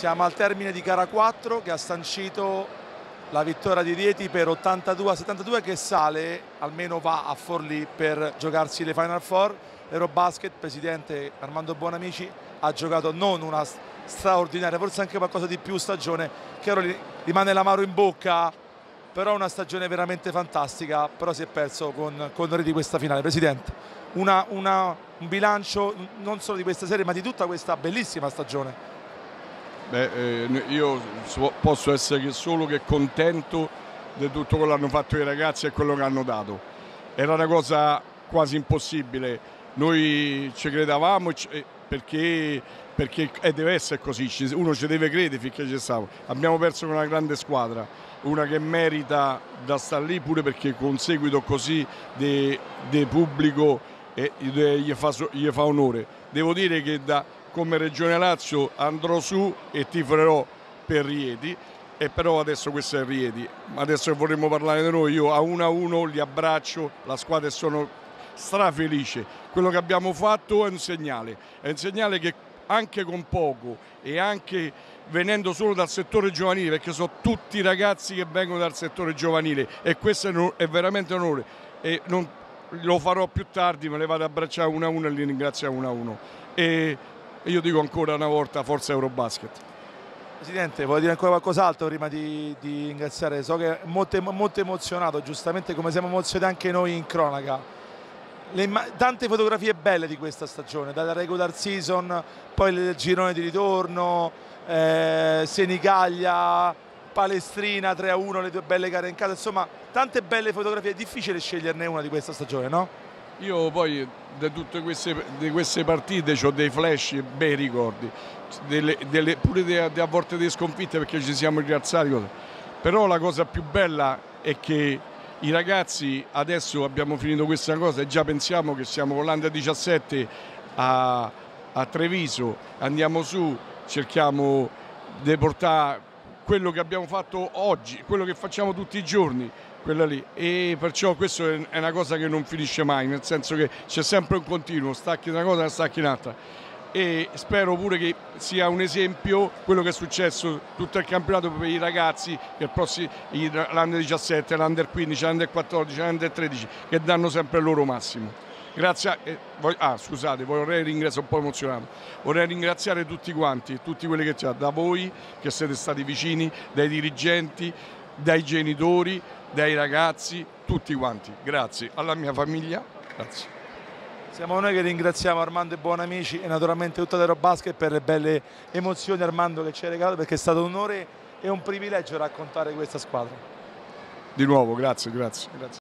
Siamo al termine di gara 4 che ha sancito la vittoria di Rieti per 82 a 72 che sale, almeno va a Forlì per giocarsi le Final Four. Eurobasket, presidente Armando Buonamici, ha giocato non una straordinaria, forse anche qualcosa di più stagione, che rimane l'amaro in bocca, però una stagione veramente fantastica, però si è perso con, con Rieti questa finale. Presidente, una, una, un bilancio non solo di questa serie ma di tutta questa bellissima stagione. Beh, eh, io posso essere solo che contento di tutto quello che hanno fatto i ragazzi e quello che hanno dato. Era una cosa quasi impossibile, noi ci credevamo eh, perché, perché eh, deve essere così, uno ci deve credere finché ci stavo. Abbiamo perso con una grande squadra, una che merita da stare lì pure perché con seguito così di pubblico eh, gli, fa, gli fa onore. Devo dire che da come Regione Lazio andrò su e tiferò per Rieti e però adesso questo è Rieti adesso vorremmo parlare di noi io a uno a uno li abbraccio la squadra e sono strafelice. Quello che abbiamo fatto è un segnale. È un segnale che anche con poco e anche venendo solo dal settore giovanile perché sono tutti ragazzi che vengono dal settore giovanile e questo è veramente un onore. E non, lo farò più tardi me le vado a abbracciare uno a uno e li ringrazio uno a uno. E e io dico ancora una volta forza Eurobasket. Presidente, vuoi dire ancora qualcos'altro prima di, di, ringraziare? So che è molto, molto emozionato, giustamente come siamo emozionati anche noi in cronaca. Le, tante fotografie belle di questa stagione, dalla regular season, poi il girone di ritorno, eh, Senigallia, Palestrina 3-1, le due belle gare in casa, insomma tante belle fotografie, è difficile sceglierne una di questa stagione, no? Io poi di tutte queste, queste partite ho dei flash bei ricordi, delle, delle, pure de, de, a volte delle sconfitte perché ci siamo rialzati. Però la cosa più bella è che i ragazzi adesso abbiamo finito questa cosa e già pensiamo che siamo con l'Under 17 a, a Treviso, andiamo su, cerchiamo di portare quello che abbiamo fatto oggi, quello che facciamo tutti i giorni, quella lì. E perciò questo è una cosa che non finisce mai nel senso che c'è sempre un continuo stacchi una cosa e stacchi un'altra. E spero pure che sia un esempio quello che è successo tutto il campionato per i ragazzi l'Under 17, l'Under 15, l'Under 14, l'Under 13 che danno sempre il loro massimo Grazie, eh, voglio, ah, scusate, vorrei ringraziare un po' emozionato. Vorrei ringraziare tutti quanti, tutti quelli che c'è, da voi che siete stati vicini, dai dirigenti, dai genitori, dai ragazzi, tutti quanti. Grazie alla mia famiglia, grazie. Siamo noi che ringraziamo Armando e Buonamici e naturalmente tutta l'Eurobasket per le belle emozioni Armando che ci hai regalato perché è stato un onore e un privilegio raccontare questa squadra. Di nuovo, grazie, grazie. grazie.